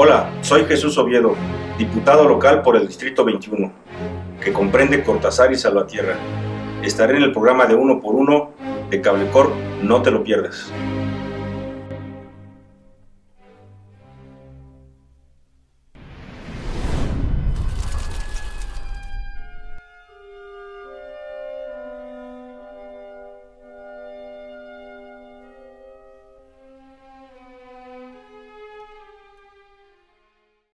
Hola, soy Jesús Oviedo, diputado local por el Distrito 21, que comprende Cortázar y Salvatierra. Estaré en el programa de Uno por Uno de Cablecor, no te lo pierdas.